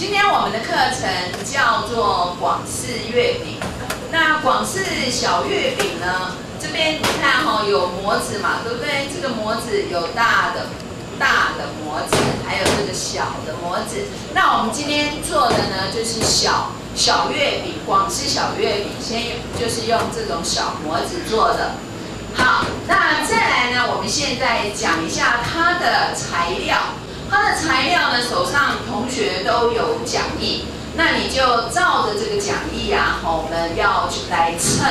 今天我们的课程叫做广式月饼。那广式小月饼呢？这边你看哈、有模子嘛，对不对？这个模子有大的、大的模子，还有这个小的模子。那我们今天做的呢，就是小小月饼，广式小月饼，先就是用这种小模子做的。好，那再来呢，我们现在讲一下它的材料。它的材料呢，手上学都有讲义，那你就照着这个讲义啊，我们要来称。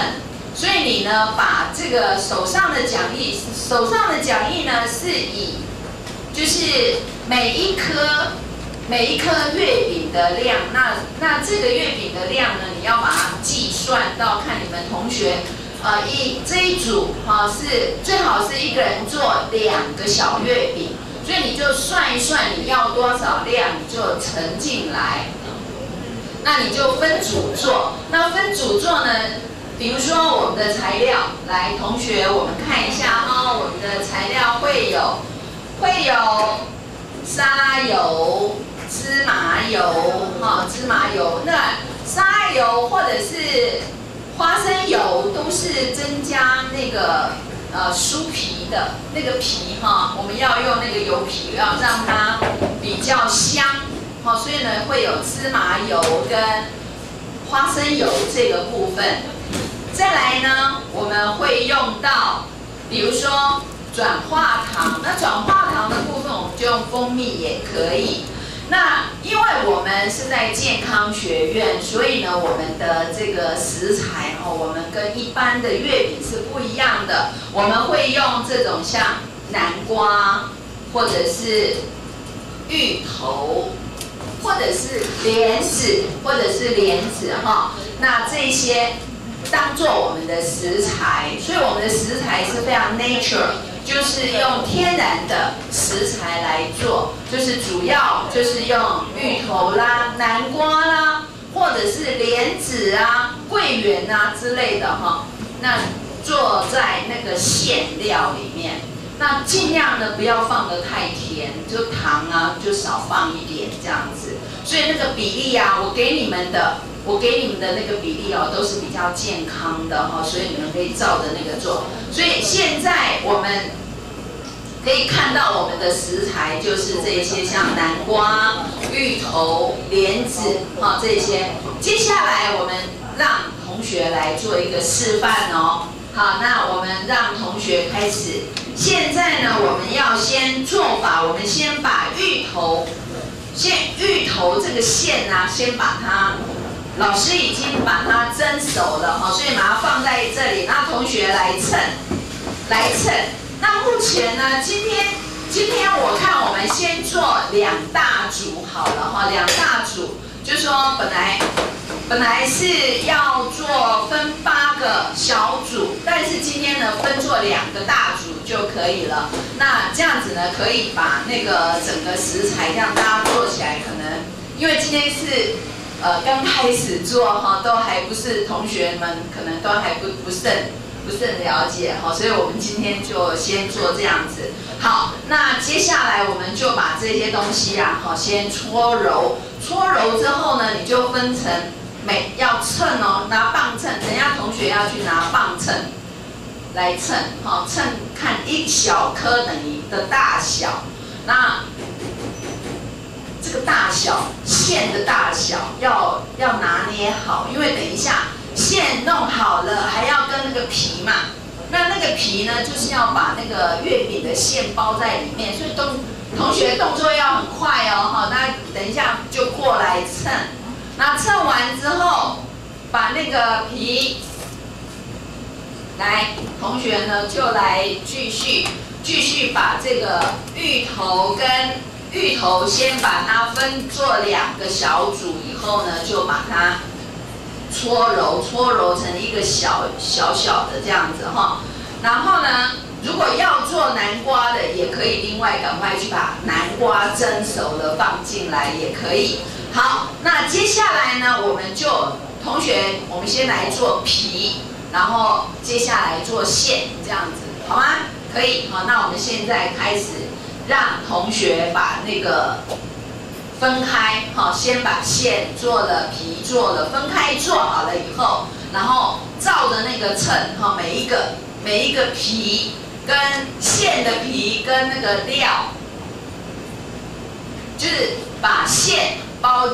所以你呢，把这个手上的讲义，手上的讲义呢是以，就是每一颗每一颗月饼的量，那那这个月饼的量呢，你要把它计算到看你们同学，呃，一这一组哈、是最好是一个人做两个小月饼。所以你就算一算你要多少量，就盛进来。那你就分组做。那分组做呢？比如说我们的材料，来同学，我们看一下哈、我们的材料会有会有沙拉油、芝麻油，哈、芝麻油。那沙油或者是花生油都是增加那个。呃，酥皮的那个皮哈，我们要用那个油皮，要让它比较香，好，所以呢会有芝麻油跟花生油这个部分。再来呢，我们会用到，比如说转化糖，那转化糖的部分我们就用蜂蜜也可以。那因为我们是在健康学院，所以呢，我们的这个食材哦，我们跟一般的月饼是不一样的。我们会用这种像南瓜，或者是芋头，或者是莲子，或者是莲子哈。那这些当做我们的食材，所以我们的食材是非常 nature。就是用天然的食材来做，就是主要就是用芋头啦、南瓜啦，或者是莲子啊、桂圆啊之类的哈。那做在那个馅料里面，那尽量呢不要放得太甜，就糖啊就少放一点这样子。所以那个比例啊，我给你们的，我给你们的那个比例哦，都是比较健康的哈，所以你们可以照着那个做。所以现在我们可以看到我们的食材就是这些，像南瓜、芋头、莲子，哈这些。接下来我们让同学来做一个示范哦。好，那我们让同学开始。现在呢，我们要先做法，我们先把芋头，先芋头这个馅啊，先把它。老师已经把它蒸熟了哈，所以把它放在这里，让同学来称，来称。那目前呢，今天今天我看我们先做两大组好了哈，两大组，就说本来本来是要做分八个小组，但是今天呢分做两个大组就可以了。那这样子呢，可以把那个整个食材让大家做起来，可能因为今天是。呃，刚开始做哈，都还不是同学们可能都还不不甚不甚了解哈，所以我们今天就先做这样子。好，那接下来我们就把这些东西啊，好先搓揉，搓揉之后呢，你就分成每要称哦，拿磅秤，等下同学要去拿磅秤来称，好称看一小颗等于的大小，那。这个大小馅的大小要要拿捏好，因为等一下馅弄好了，还要跟那个皮嘛。那那个皮呢，就是要把那个月饼的馅包在里面，所以都同学动作要很快哦，哈。那等一下就过来称，那称完之后，把那个皮来，同学呢就来继续继续把这个芋头跟。芋头先把它分做两个小组，以后呢就把它搓揉搓揉成一个小小小的这样子哈。然后呢，如果要做南瓜的，也可以另外赶快去把南瓜蒸熟了放进来也可以。好，那接下来呢，我们就同学，我们先来做皮，然后接下来做馅，这样子好吗？可以，好，那我们现在开始。让同学把那个分开，好，先把馅做了，皮做了，分开做好了以后，然后照着那个秤，哈，每一个每一个皮跟线的皮跟那个料，就是把线包。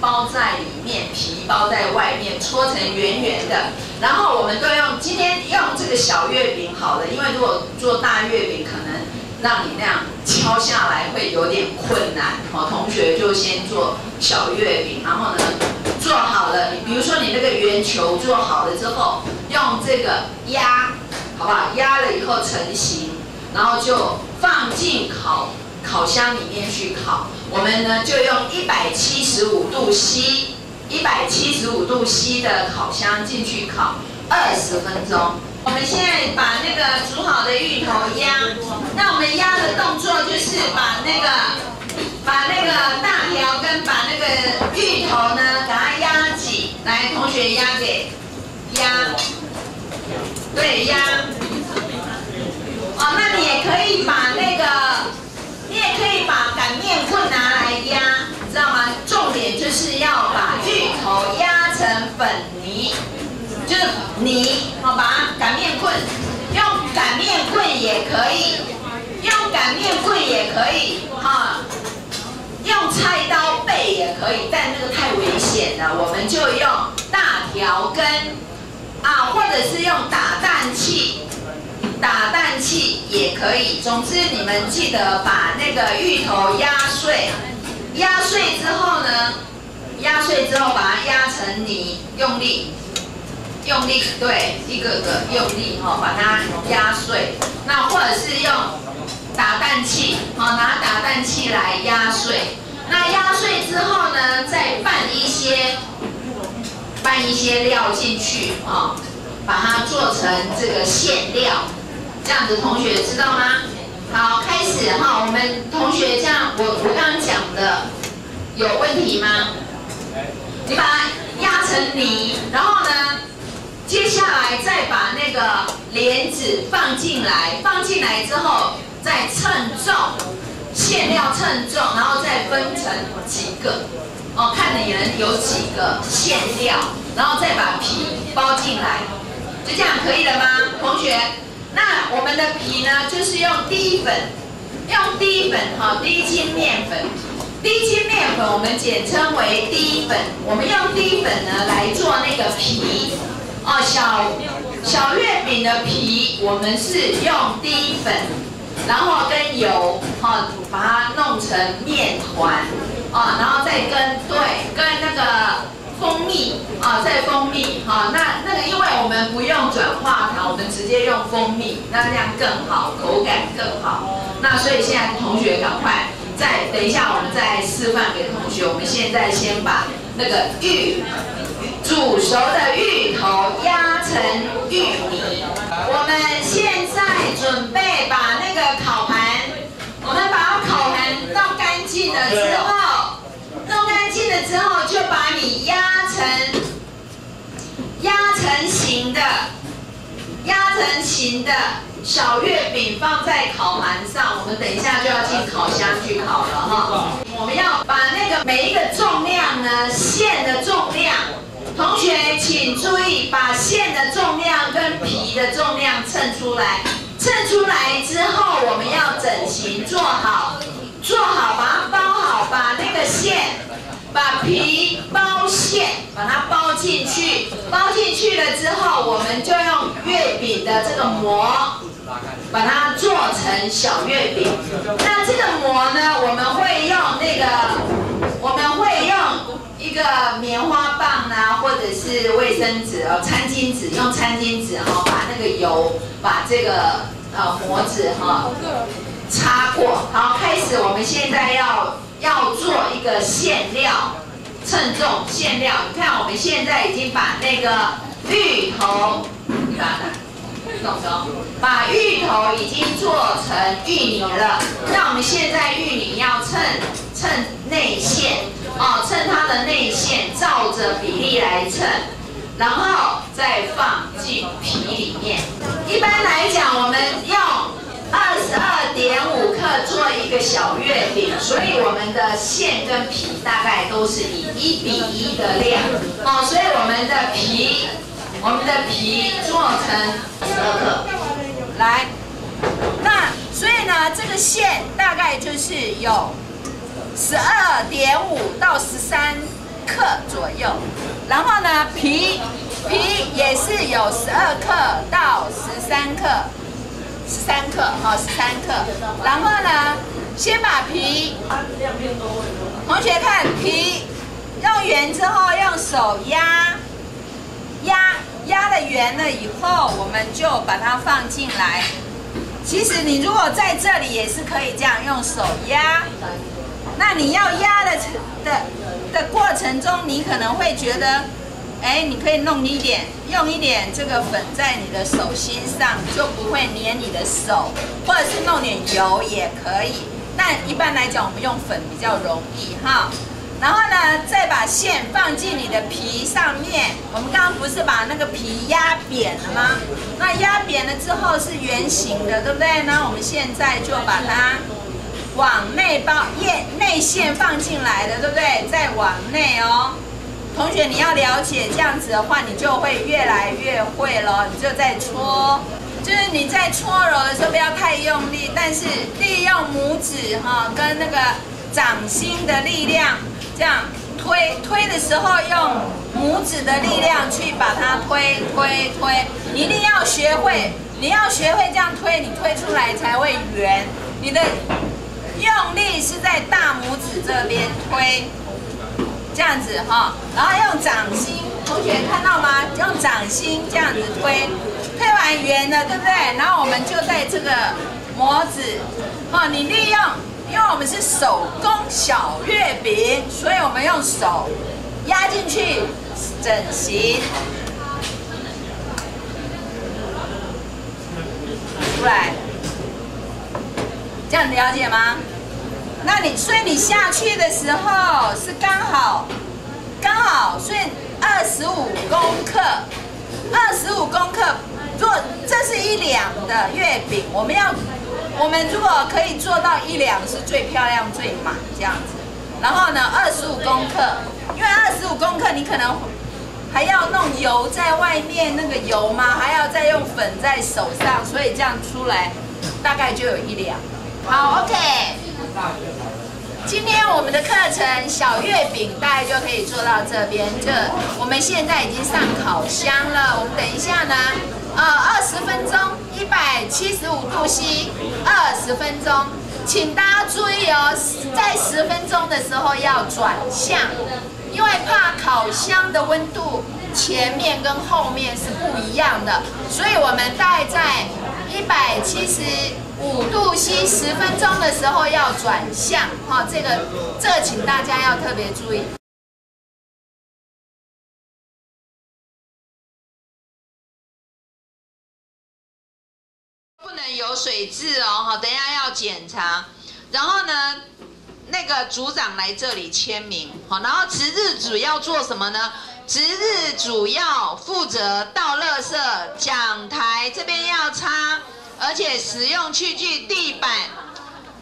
包在里面，皮包在外面，搓成圆圆的。然后我们都用今天用这个小月饼好了，因为如果做大月饼，可能让你那样敲下来会有点困难。好，同学就先做小月饼，然后呢做好了，比如说你那个圆球做好了之后，用这个压，好不好？压了以后成型，然后就放进烤。烤箱里面去烤，我们呢就用一百七十五度 C，一百七十五度 C 的烤箱进去烤二十分钟。我们现在把那个煮好的芋头压，那我们压的动作就是把那个把那个大条跟把那个芋头呢，把它压紧。来，同学压给压，对压。哦，那你也可以把那个。你也可以把擀面棍拿来压，知道吗？重点就是要把芋头压成粉泥，就是泥，好，把擀面棍用擀面棍也可以，用擀面棍也可以，哈，用菜刀背也可以，但那个太危险了，我们就用大条根，啊，或者是用打蛋器。打蛋器也可以，总之你们记得把那个芋头压碎，压碎之后呢，压碎之后把它压成泥，用力，用力，对，一个个用力哈，把它压碎。那或者是用打蛋器，好，拿打蛋器来压碎。那压碎之后呢，再拌一些，拌一些料进去啊，把它做成这个馅料。这样子，同学知道吗？好，开始哈。我们同学这样，我我刚刚讲的有问题吗？你把它压成泥，然后呢，接下来再把那个莲子放进来，放进来之后再称重，馅料称重，然后再分成几个哦，看你能有几个馅料，然后再把皮包进来，就这样可以了吗，同学？那我们的皮呢，就是用低粉，用低粉哈，低筋面粉，低筋面粉我们简称为低粉。我们用低粉呢来做那个皮，哦，小小月饼的皮，我们是用低粉，然后跟油哈，把它弄成面团，啊，然后再跟对跟那个。蜂蜜啊，再蜂蜜哈，那那个因为我们不用转化糖，我们直接用蜂蜜，那这样更好，口感更好。那所以现在同学赶快再等一下，我们再示范给同学。我们现在先把那个芋煮熟的芋头压成芋泥。我们现在准备把那个烤盘，我们把烤盘弄干净了之后。弄干净了之后，就把你压成压的压成形的小月饼放在烤盘上。我们等一下就要进烤箱去烤了哈。我们要把那个每一个重量呢，线的重量，同学请注意，把线的重量跟皮的重量称出来。称出来之后，我们要整形做好。做好，把它包好，把那个线，把皮包馅，把它包进去。包进去了之后，我们就用月饼的这个模，把它做成小月饼。那这个模呢，我们会用那个，我们会用一个棉花棒啊，或者是卫生纸哦，餐巾纸，用餐巾纸哈，把那个油，把这个呃模子哈。擦过，好，开始。我们现在要要做一个馅料，称重馅料。你看，我们现在已经把那个芋头，你把它弄走，把芋头已经做成芋泥了。那我们现在芋泥要称称内馅，哦，称它的内馅，照着比例来称，然后再放进皮里面。一般来讲，我们小月饼，所以我们的馅跟皮大概都是以一比一的量。哦，所以我们的皮，我们的皮做成十二克。来，那所以呢，这个馅大概就是有十二点五到十三克左右。然后呢，皮皮也是有十二克到十三克。十三克，好，十三克。然后呢，先把皮，同学看皮用圆之后，用手压，压压了圆了以后，我们就把它放进来。其实你如果在这里也是可以这样用手压。那你要压的的的过程中，你可能会觉得。哎，你可以弄一点，用一点这个粉在你的手心上，就不会粘你的手，或者是弄点油也可以。但一般来讲，我们用粉比较容易哈。然后呢，再把馅放进你的皮上面。我们刚刚不是把那个皮压扁了吗？那压扁了之后是圆形的，对不对？那我们现在就把它往内包，内内馅放进来的，对不对？再往内哦。同学，你要了解这样子的话，你就会越来越会了。你就在搓，就是你在搓揉的时候不要太用力，但是利用拇指哈跟那个掌心的力量，这样推推的时候用拇指的力量去把它推推推。一定要学会，你要学会这样推，你推出来才会圆。你的用力是在大拇指这边推。这样子哈，然后用掌心，同学看到吗？用掌心这样子推，推完圆了，对不对？然后我们就在这个模子，哈，你利用，因为我们是手工小月饼，所以我们用手压进去整形出来，这样了解吗？那你所以你下去的时候是刚好，刚好，所以二十五公克，二十五公克，做这是一两的月饼，我们要，我们如果可以做到一两是最漂亮最满这样子，然后呢二十五公克，因为二十五公克你可能还要弄油在外面那个油吗？还要再用粉在手上，所以这样出来大概就有一两。好，OK。今天我们的课程小月饼大概就可以做到这边。这我们现在已经上烤箱了，我们等一下呢，呃，二十分钟，一百七十五度 C，二十分钟，请大家注意哦，在十分钟的时候要转向，因为怕烤箱的温度前面跟后面是不一样的，所以我们大概在一百七十。五度 C 十分钟的时候要转向，哈，这个这个请大家要特别注意，字哦，哈，等一下要检查。然后呢，那个组长来这里签名，好，然后值日组要做什么呢？值日组要负责倒垃圾，讲台这边要擦。而且使用器具地板，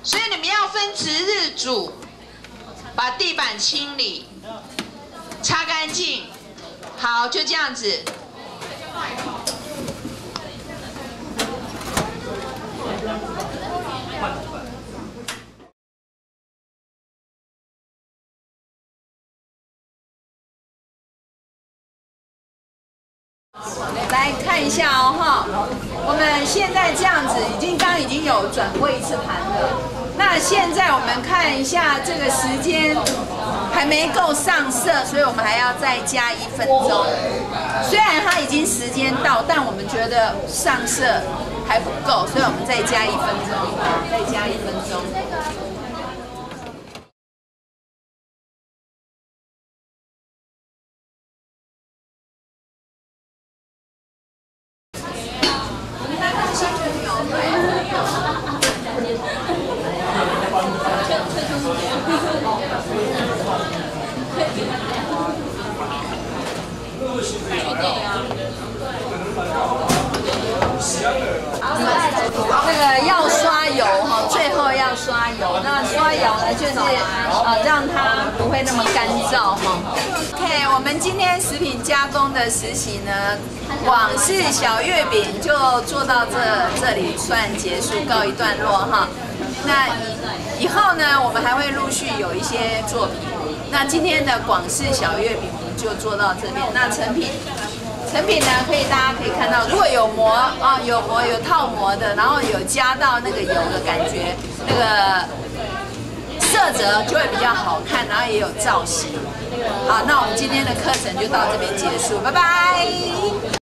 所以你们要分值日组，把地板清理、擦干净。好，就这样子。来看一下哦，哈，我们现在这样子已经刚已经有转过一次盘了。那现在我们看一下这个时间还没够上色，所以我们还要再加一分钟。虽然它已经时间到，但我们觉得上色还不够，所以我们再加一分钟，再加一分钟。那个要刷。油哈，最后要刷油。那刷油呢，就是呃让它不会那么干燥哈。OK，我们今天食品加工的实习呢，广式小月饼就做到这这里算结束，告一段落哈。那以以后呢，我们还会陆续有一些作品。那今天的广式小月饼就做到这边。那成品。成品呢，可以大家可以看到，如果有膜啊，有膜有套膜的，然后有加到那个油的感觉，那个色泽就会比较好看，然后也有造型。好，那我们今天的课程就到这边结束，拜拜。